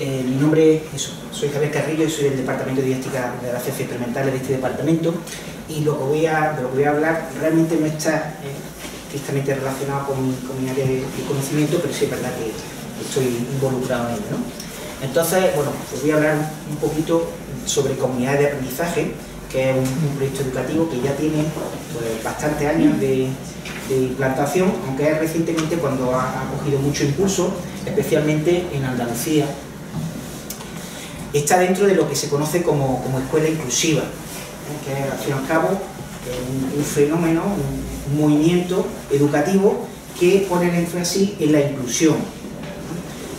eh, mi nombre es, soy Javier Carrillo y soy del Departamento de Didáctica de las Ciencias Experimentales de este departamento y lo que voy a, de lo que voy a hablar realmente no está estrictamente relacionado con mi, con mi área de, conocimiento, pero sí es verdad que estoy involucrado en ello. Entonces, bueno, pues voy a hablar un poquito sobre comunidades de aprendizaje, que es un, proyecto educativo que ya tiene pues, bastantes años de, implantación, aunque es recientemente cuando ha, cogido mucho impulso, especialmente en Andalucía. Está dentro de lo que se conoce como, escuela inclusiva, ¿eh? que es al fin y al cabo un, fenómeno, un, movimiento educativo que pone el énfasis en la inclusión.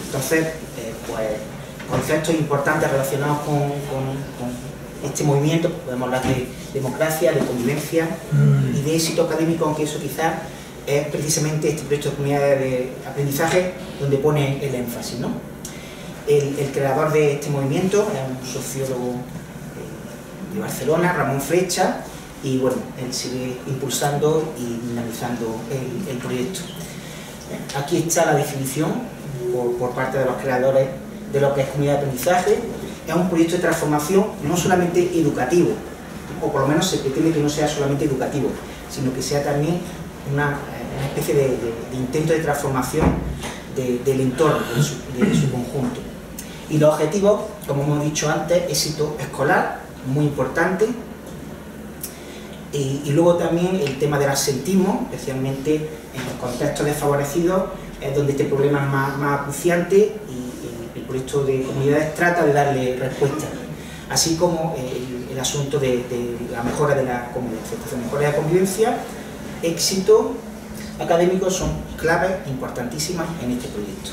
Entonces, eh, pues, conceptos importantes relacionados con, este movimiento, podemos hablar de democracia, de convivencia mm. y de éxito académico, aunque eso quizás es precisamente este proyecto de comunidad de aprendizaje donde pone el énfasis. El, creador de este movimiento un sociólogo eh, de Barcelona, Ramón Flecha, y bueno, él sigue impulsando y dinamizando el, proyecto. Aquí está la definición por, parte de los creadores de lo que es comunidad de aprendizaje. Es un proyecto de transformación no solamente educativo, o por lo menos se pretende que no sea solamente educativo, sino que sea también una, especie de, intento de transformación del entorno, de su conjunto. Y los objetivos, como hemos dicho antes, éxito escolar, muy importante, y, luego también el tema del asentismo, especialmente en los contextos desfavorecidos, es donde este problema es más, más acuciante y, el proyecto de comunidades trata de darle respuesta. Así como el, asunto de, la mejora de la convivencia. Entonces, mejora de la convivencia, éxito académico son claves importantísimas en este proyecto.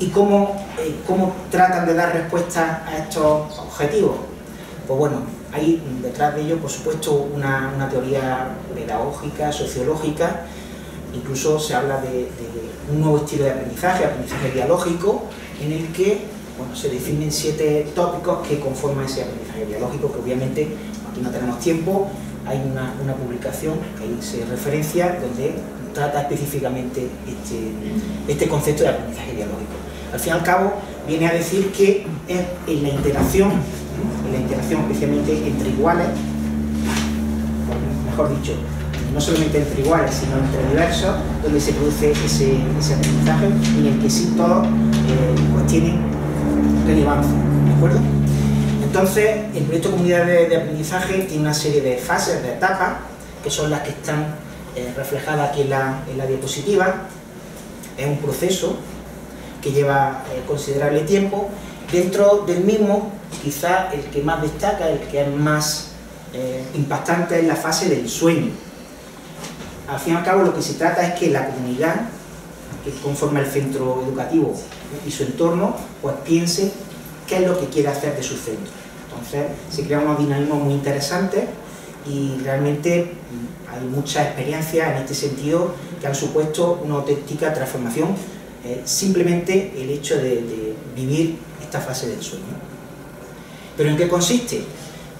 ¿Y cómo, eh, cómo tratan de dar respuesta a estos objetivos? Pues bueno, hay detrás de ello, por supuesto, una, teoría pedagógica, sociológica, incluso se habla de, un nuevo estilo de aprendizaje, aprendizaje dialógico, en el que bueno, se definen siete tópicos que conforman ese aprendizaje dialógico, que obviamente aquí no tenemos tiempo, hay una, publicación que ahí se referencia donde trata específicamente este, este concepto de aprendizaje dialógico. Al fin y al cabo, viene a decir que es en la interacción la interacción especialmente entre iguales, mejor dicho, no solamente entre iguales, sino entre diversos, donde se produce ese, aprendizaje en el que sí todos eh, pues tienen relevancia, ¿de acuerdo? Entonces, el proyecto Comunidad de, Aprendizaje tiene una serie de fases, de etapas, que son las que están eh, reflejadas aquí en la, en la, diapositiva. Es un proceso que lleva eh, considerable tiempo. Dentro del mismo quizá el que más destaca, el que es más eh, impactante es la fase del sueño. Al fin y al cabo lo que se trata es que la comunidad que conforma el centro educativo y su entorno, pues piense qué es lo que quiere hacer de su centro. Entonces se crea unos dinamismos muy interesantes y realmente hay muchas experiencias en este sentido que han supuesto una auténtica transformación, eh, simplemente el hecho de vivir esta fase del sueño. ¿Pero en qué consiste?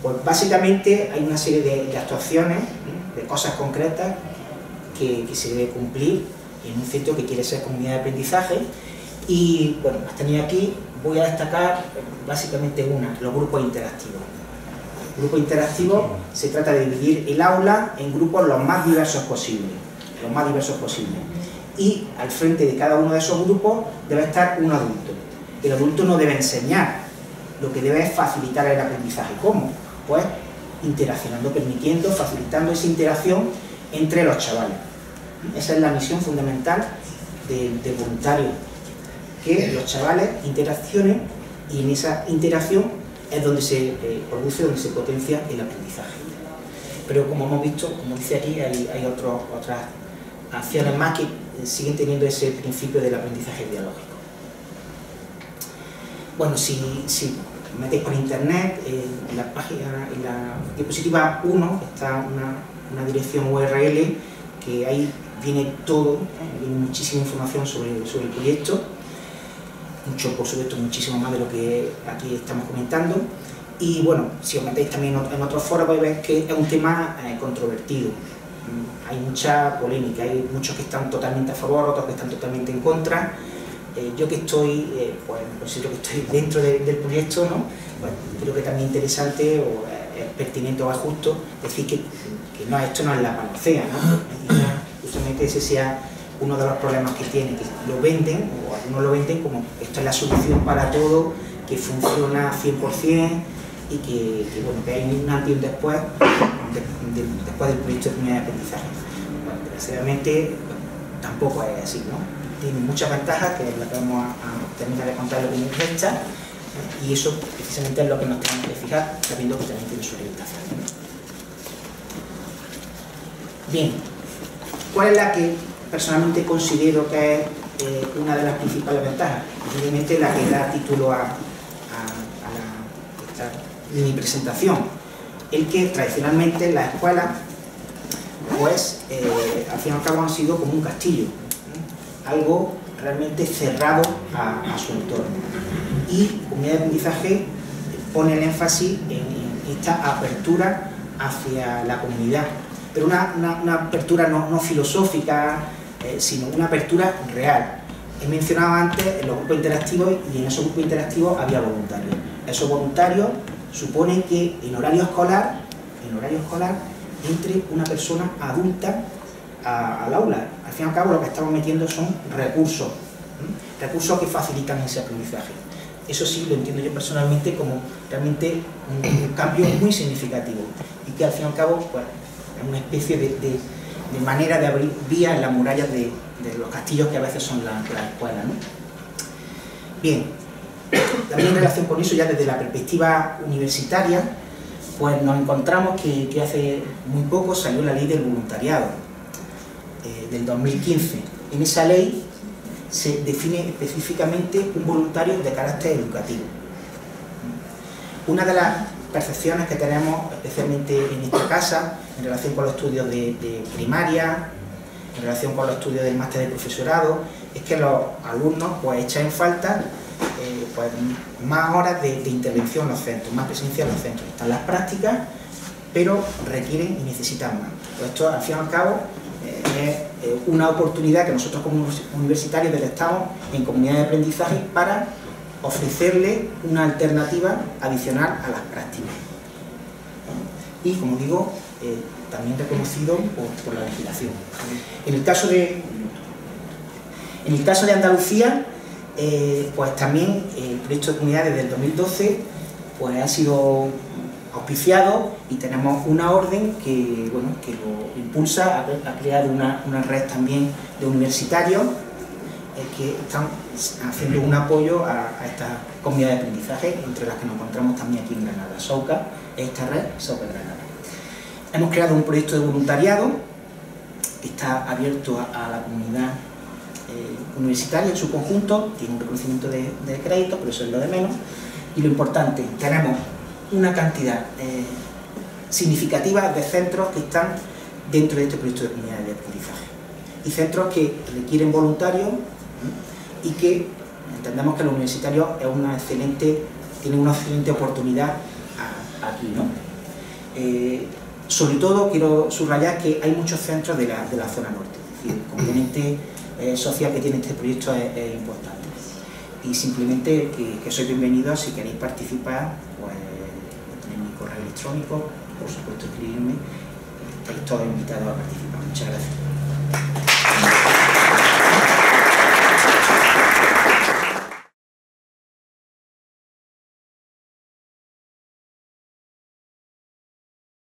Pues básicamente hay una serie de, actuaciones, de cosas concretas que, se debe cumplir en un centro que quiere ser comunidad de aprendizaje y bueno, hasta aquí voy a destacar básicamente una, los grupos interactivos. Grupo interactivo se trata de dividir el aula en grupos los más diversos posibles, los más diversos posibles. Y al frente de cada uno de esos grupos debe estar un adulto. El adulto no debe enseñar, lo que debe es facilitar el aprendizaje. ¿Cómo? Pues interaccionando, permitiendo, facilitando esa interacción entre los chavales. Esa es la misión fundamental del, voluntario, que los chavales interaccionen y en esa interacción es donde se eh, produce, donde se potencia el aprendizaje. Pero como hemos visto, como dice aquí, hay, otras acciones más que siguen teniendo ese principio del aprendizaje dialógico. Bueno, si, si metéis por internet, en la página, en la diapositiva 1 está una, dirección URL que ahí viene todo, viene muchísima información sobre, sobre el proyecto, mucho, por supuesto, muchísimo más de lo que aquí estamos comentando. Y bueno, si os metéis también en otros foros vais a ver que es un tema eh, controvertido. Hay mucha polémica, hay muchos que están totalmente a favor, otros que están totalmente en contra eh, yo que estoy, eh, pues considero que estoy dentro del proyecto, ¿no? Pues, creo que también interesante o es pertinente o es justo decir que, que no, esto no es la panacea, ¿no? justamente ese sea uno de los problemas que tiene, que lo venden, algunos lo venden como esto es la solución para todo, que funciona 100% y que, bueno, que hay un antes y un después, después del proyecto de comunidad de aprendizaje. Bueno, desgraciadamente tampoco es así, ¿no? Tiene muchas ventajas, que es la que vamos a, terminar de contar lo que nos resta, y eso precisamente es lo que nos tenemos que fijar, sabiendo que también tiene su limitación. Bien, ¿cuál es la que personalmente considero que es eh, una de las principales ventajas? Evidentemente la que da título a, mi presentación, el que tradicionalmente las escuelas, pues eh, al fin y al cabo han sido como un castillo, algo realmente cerrado a, su entorno. Y Comunidad de Aprendizaje pone el énfasis en, esta apertura hacia la comunidad, pero una, apertura no, filosófica, eh, sino una apertura real. He mencionado antes los grupos interactivos y en esos grupos interactivos había voluntarios. Esos voluntarios supone que en horario escolar, en horario escolar, entre una persona adulta al aula. Al fin y al cabo lo que estamos metiendo son recursos, recursos que facilitan ese aprendizaje. Eso sí lo entiendo yo personalmente como realmente un, cambio muy significativo y que al fin y al cabo pues, es una especie de, manera de abrir vías en las murallas de, los castillos que a veces son las la escuelas. Bien, también en relación con eso, ya desde la perspectiva universitaria, pues nos encontramos que, hace muy poco salió la ley del voluntariado, eh, del 2015. En esa ley se define específicamente un voluntario de carácter educativo. Una de las percepciones que tenemos, especialmente en esta casa, en relación con los estudios de, primaria, en relación con los estudios del máster de profesorado, es que los alumnos pues echan falta eh, pues, más horas de, intervención en los centros, más presencia en los centros. Están las prácticas, pero requieren y necesitan más. Pues esto, al fin y al cabo, eh, es eh, una oportunidad que nosotros como universitarios detectamos en comunidad de aprendizaje para ofrecerle una alternativa adicional a las prácticas. Y, como digo, también reconocido por, la legislación. En el caso de, en el caso de Andalucía, eh, pues también el proyecto de comunidad desde el 2012 pues ha sido auspiciado y tenemos una orden que, bueno, que lo impulsa, ha, creado una, red también de universitarios eh, que están haciendo un apoyo a, esta comunidad de aprendizaje, entre las que nos encontramos también aquí en Granada, SOCA, esta red SOCA Granada. Hemos creado un proyecto de voluntariado que está abierto a la comunidad eh, universitaria en su conjunto, tiene un reconocimiento de, crédito, pero eso es lo de menos. Y lo importante, tenemos una cantidad eh, significativa de centros que están dentro de este proyecto de comunidad de aprendizaje. Y centros que requieren voluntarios y que entendemos que los universitarios es una excelente, tienen una excelente oportunidad aquí. ¿no? Eh, sobre todo quiero subrayar que hay muchos centros de la, de la zona norte, es decir, el componente eh, social que tiene este proyecto es, importante. Y simplemente que, que sois bienvenidos, si queréis participar, pues tenéis mi correo electrónico, por supuesto escribirme, estáis todos invitados a participar. Muchas gracias.